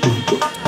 boom, boom.